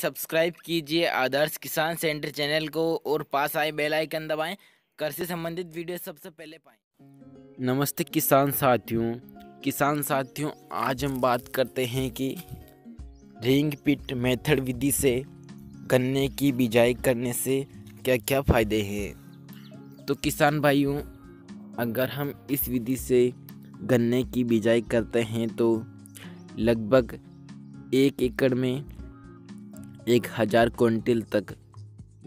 Subscribe कीजिए आदर्श किसान centre channel को और पास आए बेल आइकन दबाएँ। कर से संबंधित वीडियो सबसे पहले पाएँ। नमस्ते किसान साथियों। किसान साथियों, आज हम बात करते हैं कि रिंग पिट मेथड विधि से गन्ने की बिजाई करने से क्या क्या फ़ायदे हैं? तो किसान भाइयों, अगर हम इस विधि से गन्ने की बिजाई करते हैं तो लगभग एक एकड़ में एक हज़ार क्विंटल तक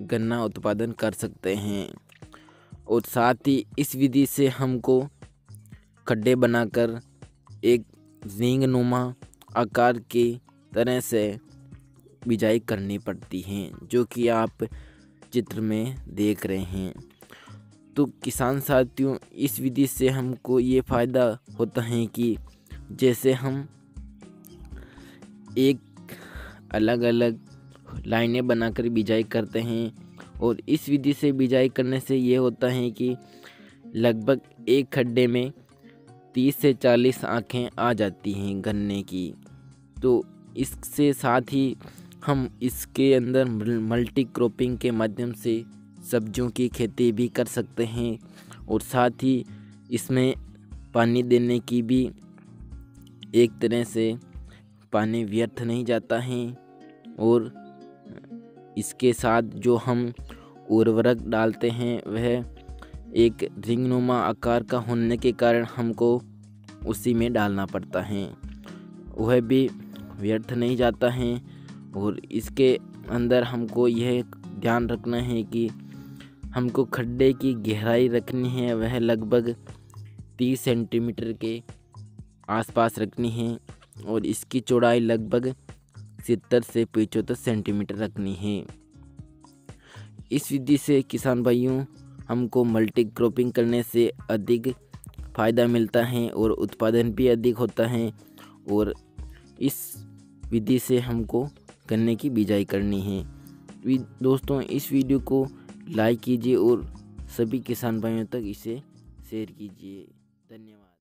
गन्ना उत्पादन कर सकते हैं। और साथ ही इस विधि से हमको खड्डे बनाकर एक रिंग नुमा आकार की तरह से बिजाई करनी पड़ती हैं, जो कि आप चित्र में देख रहे हैं। तो किसान साथियों, इस विधि से हमको ये फ़ायदा होता है कि जैसे हम एक अलग अलग लाइनें बनाकर बिजाई करते हैं और इस विधि से बिजाई करने से ये होता है कि लगभग एक खड्डे में तीस से चालीस आँखें आ जाती हैं गन्ने की। तो इससे साथ ही हम इसके अंदर मल्टी क्रॉपिंग के माध्यम से सब्जियों की खेती भी कर सकते हैं और साथ ही इसमें पानी देने की भी एक तरह से पानी व्यर्थ नहीं जाता है और इसके साथ जो हम उर्वरक डालते हैं, वह एक रिंगनुमा आकार का होने के कारण हमको उसी में डालना पड़ता है। वह भी व्यर्थ नहीं जाता है और इसके अंदर हमको यह ध्यान रखना है कि हमको खड्डे की गहराई रखनी है, वह लगभग तीस सेंटीमीटर के आसपास रखनी है और इसकी चौड़ाई लगभग सत्तर से पचहत्तर सेंटीमीटर रखनी है। इस विधि से किसान भाइयों, हमको मल्टी क्रॉपिंग करने से अधिक फ़ायदा मिलता है और उत्पादन भी अधिक होता है और इस विधि से हमको गन्ने की बिजाई करनी है। दोस्तों, इस वीडियो को लाइक कीजिए और सभी किसान भाइयों तक इसे शेयर कीजिए। धन्यवाद।